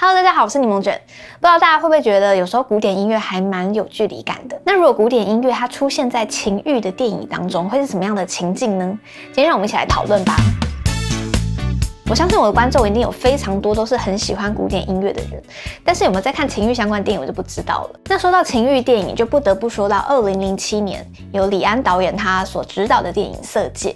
Hello，大家好，我是柠檬卷。不知道大家会不会觉得有时候古典音乐还蛮有距离感的？那如果古典音乐它出现在情欲的电影当中，会是什么样的情境呢？今天让我们一起来讨论吧。我相信我的观众一定有非常多都是很喜欢古典音乐的人，但是有没有在看情欲相关电影，我就不知道了。那说到情欲电影，就不得不说到二零零七年由李安导演他所执导的电影《色戒》。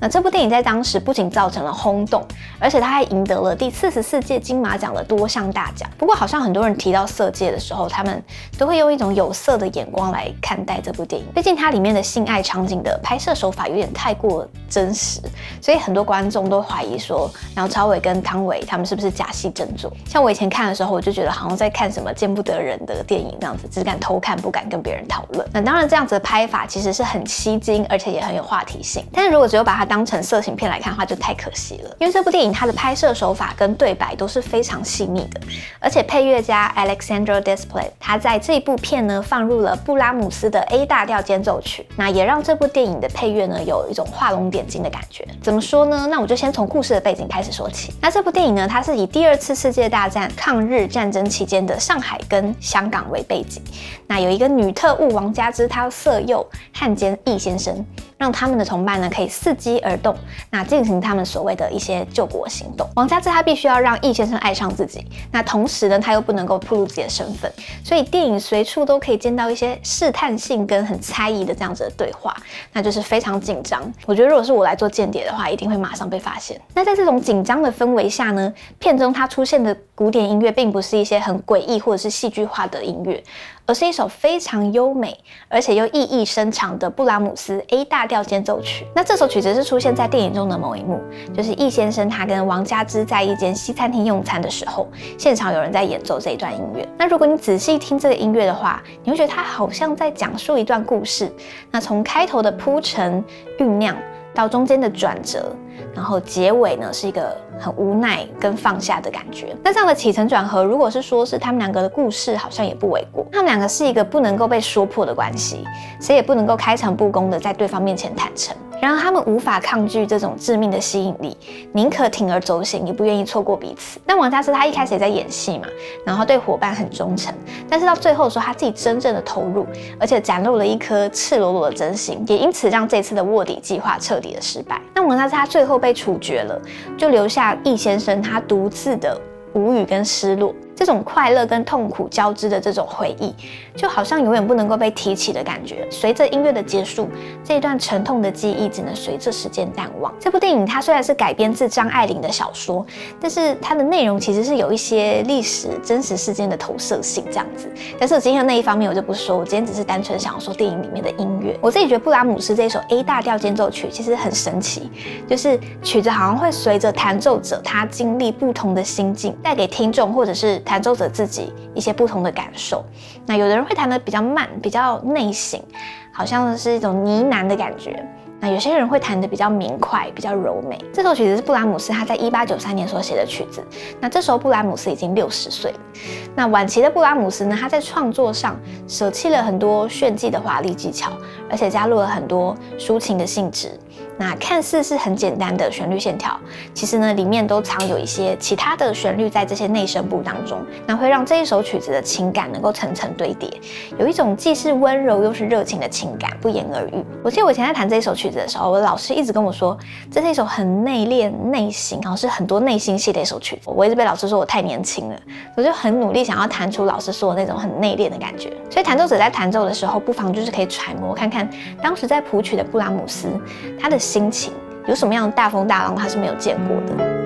那这部电影在当时不仅造成了轰动，而且它还赢得了第四十四届金马奖的多项大奖。不过，好像很多人提到《色戒》的时候，他们都会用一种有色的眼光来看待这部电影。毕竟它里面的性爱场景的拍摄手法有点太过真实，所以很多观众都怀疑说，梁朝伟跟汤唯他们是不是假戏真做？像我以前看的时候，我就觉得好像在看什么见不得人的电影这样子，只敢偷看，不敢跟别人讨论。那当然，这样子的拍法其实是很吸睛，而且也很有话题性。但是如果只有把它当成色情片来看的话，就太可惜了。因为这部电影它的拍摄手法跟对白都是非常细腻的，而且配乐家 Alexander Desplat 他在这一部片呢放入了布拉姆斯的 A 大调间奏曲，那也让这部电影的配乐呢有一种画龙点睛的感觉。怎么说呢？那我就先从故事的背景开始说起。那这部电影呢，它是以第二次世界大战抗日战争期间的上海跟香港为背景。那有一个女特务王佳芝，她色诱汉奸易先生，让他们的同伴呢可以伺机而动。那进行他们所谓的一些救国行动。王家之他必须要让易先生爱上自己，那同时呢，他又不能够暴露自己的身份，所以电影随处都可以见到一些试探性跟很猜疑的这样子的对话，那就是非常紧张。我觉得如果是我来做间谍的话，一定会马上被发现。那在这种紧张的氛围下呢，片中它出现的古典音乐并不是一些很诡异或者是戏剧化的音乐。而是一首非常优美，而且又意义深长的布拉姆斯 A 大调间奏曲。那这首曲子是出现在电影中的某一幕，就是易先生他跟王佳芝在一间西餐厅用餐的时候，现场有人在演奏这一段音乐。那如果你仔细听这个音乐的话，你会觉得它好像在讲述一段故事。那从开头的铺陈酝酿。到中间的转折，然后结尾呢是一个很无奈跟放下的感觉。那这样的起承转合，如果是说是他们两个的故事，好像也不为过。他们两个是一个不能够被说破的关系，谁也不能够开诚布公的在对方面前坦诚。然而他们无法抗拒这种致命的吸引力，宁可铤而走险，也不愿意错过彼此。那王家师他一开始也在演戏嘛，然后对伙伴很忠诚，但是到最后的时候，他自己真正的投入，而且展露了一颗赤裸裸的真心，也因此让这次的卧底计划彻底的失败。那王家师他最后被处决了，就留下易先生他独自的无语跟失落。这种快乐跟痛苦交织的这种回忆，就好像永远不能够被提起的感觉。随着音乐的结束，这一段沉痛的记忆只能随着时间淡忘。这部电影它虽然是改编自张爱玲的小说，但是它的内容其实是有一些历史真实事件的投射性这样子。但是今天的那一方面我就不说，我今天只是单纯想要说电影里面的音乐。我自己觉得布拉姆斯这首 A 大调间奏曲其实很神奇，就是曲子好像会随着弹奏者他经历不同的心境，带给听众或者是。弹奏者自己一些不同的感受，那有的人会弹得比较慢，比较内省，好像是一种呢喃的感觉。那有些人会弹得比较明快，比较柔美。这首曲子是布拉姆斯他在一八九三年所写的曲子。那这时候布拉姆斯已经六十岁。那晚期的布拉姆斯呢，他在创作上舍弃了很多炫技的华丽技巧，而且加入了很多抒情的性质。那看似是很简单的旋律线条，其实呢里面都藏有一些其他的旋律在这些内声部当中，那会让这一首曲子的情感能够层层堆叠，有一种既是温柔又是热情的情感不言而喻。我记得我以前在弹这一首曲子的时候，我的老师一直跟我说，这是一首很内敛、内心，好像是很多内心戏的一首曲子。我一直被老师说我太年轻了，我就很努力想要弹出老师说的那种很内敛的感觉。所以弹奏者在弹奏的时候，不妨就是可以揣摩看看当时在谱曲的布拉姆斯，他的。心情有什么样的大风大浪，他是没有见过的。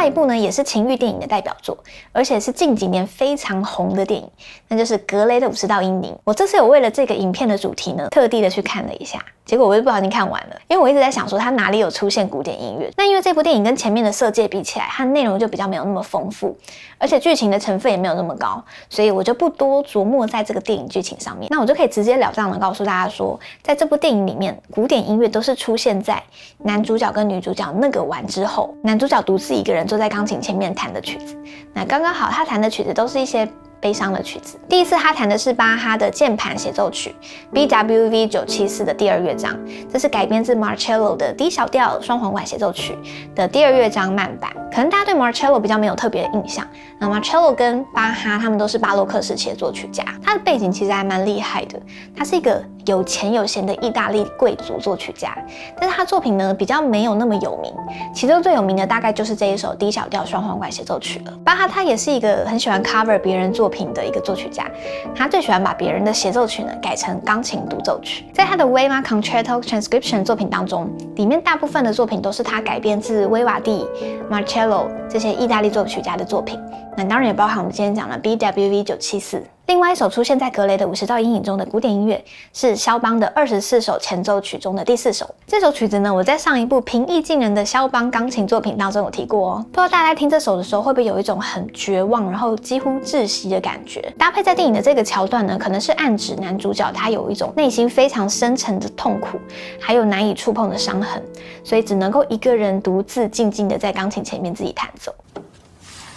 外一部呢，也是情欲电影的代表作，而且是近几年非常红的电影，那就是《格雷的五十道阴影》。我这次有为了这个影片的主题呢，特地的去看了一下。结果我就不小心看完了，因为我一直在想说它哪里有出现古典音乐。那因为这部电影跟前面的《色戒》比起来，它内容就比较没有那么丰富，而且剧情的成分也没有那么高，所以我就不多琢磨在这个电影剧情上面。那我就可以直截了当的告诉大家说，在这部电影里面，古典音乐都是出现在男主角跟女主角那个完之后，男主角独自一个人坐在钢琴前面弹的曲子。那刚刚好，他弹的曲子都是一些。悲伤的曲子。第一次他弹的是巴哈的键盘协奏曲 BWV 九七四的第二乐章，这是改编自 Marcello 的 D 小调双簧管协奏曲的第二乐章慢版。可能大家对 Marcello 比较没有特别的印象，那 Marcello 跟巴哈他们都是巴洛克时期的作曲家，他的背景其实还蛮厉害的，他是一个有钱有闲的意大利贵族作曲家，但是他作品呢比较没有那么有名，其中最有名的大概就是这一首 D 小调双簧管协奏曲了。巴哈他也是一个很喜欢 cover 别人作品的一个作曲家，他最喜欢把别人的协奏曲呢改成钢琴独奏曲。在他的 Weimar Concerto Transcription 作品当中，里面大部分的作品都是他改编自威瓦第、Marcello 这些意大利作曲家的作品，那当然也包含我们今天讲的 BWV 九七四。另外一首出现在格雷的五十道阴影中的古典音乐，是肖邦的二十四首前奏曲中的第四首。这首曲子呢，我在上一部平易近人的肖邦钢琴作品当中有提过哦。不知道大家听这首的时候，会不会有一种很绝望，然后几乎窒息的感觉？搭配在电影的这个桥段呢，可能是暗指男主角他有一种内心非常深沉的痛苦，还有难以触碰的伤痕，所以只能够一个人独自静静的在钢琴前面自己弹奏。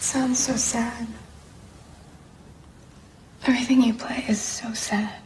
Sounds so sad. Everything you play is so sad.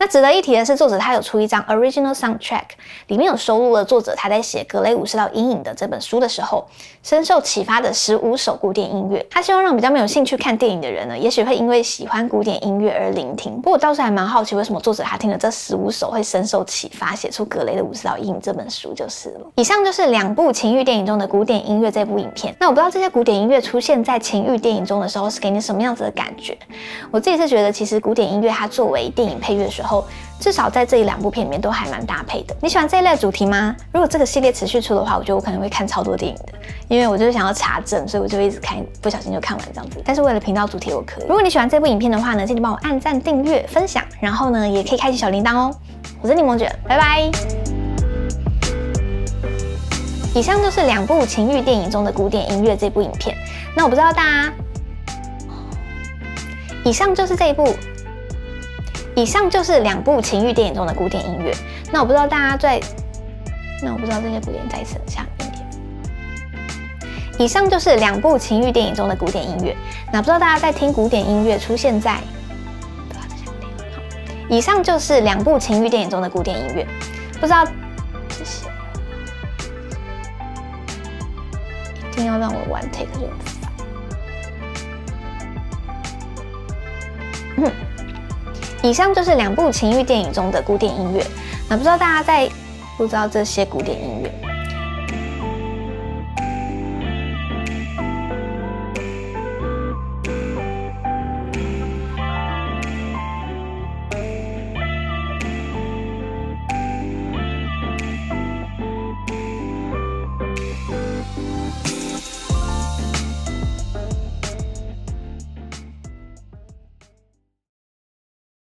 那值得一提的是，作者他有出一张 original soundtrack，里面有收录了作者他在写《格雷五十道阴影》的这本书的时候，深受启发的十五首古典音乐。他希望让比较没有兴趣看电影的人呢，也许会因为喜欢古典音乐而聆听。不过我倒是还蛮好奇，为什么作者他听了这十五首会深受启发，写出《格雷的五十道阴影》这本书就是了。以上就是两部情欲电影中的古典音乐这部影片。那我不知道这些古典音乐出现在情欲电影中的时候，是给你什么样子的感觉？我自己是觉得，其实古典音乐它作为电影配乐的时候，后至少在这一两部片里面都还蛮搭配的。你喜欢这一类主题吗？如果这个系列持续出的话，我觉得我可能会看超多电影的，因为我就是想要查证，所以我就一直看，不小心就看完这样子。但是为了频道主题，我可以。如果你喜欢这部影片的话呢，记得帮我按赞、订阅、分享，然后呢也可以开启小铃铛哦。我是柠檬卷，拜拜。以上就是两部情欲电影中的古典音乐这部影片。那我不知道大家，以上就是这一部。以上就是两部情欲电影中的古典音乐。那我不知道大家在，那我不知道这些古典再次下面点。以上就是两部情欲电影中的古典音乐。那不知道大家在听古典音乐出现在，以上就是两部情欲电影中的古典音乐。不知道这些，一定要让我玩 take 就以上就是两部情欲电影中的古典音乐。那不知道大家在不知道这些古典音乐？